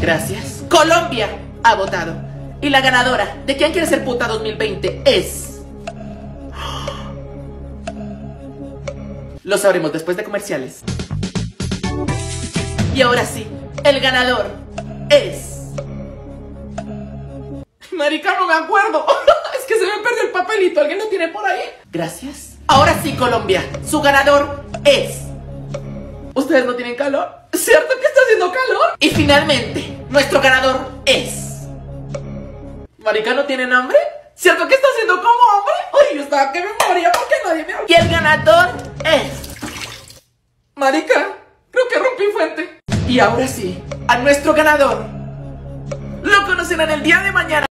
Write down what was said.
Gracias. Colombia ha votado. Y la ganadora de ¿Quién quiere ser puta 2020? es... Lo sabremos después de comerciales. Y ahora sí, el ganador es... Marica, no me acuerdo. es que se me perdió el papelito. ¿Alguien lo tiene por ahí? Gracias. Ahora sí, Colombia. Su ganador es... ¿Ustedes no tienen calor? ¿Cierto que está haciendo calor? Y finalmente, nuestro ganador es... ¿Marica no tienen hambre? ¿Cierto que está haciendo como hambre? Ay, yo estaba que me moría porque nadie me... Y el ganador es... Marica, creo que rompí fuente. Y ahora sí, a nuestro ganador lo conocerán el día de mañana.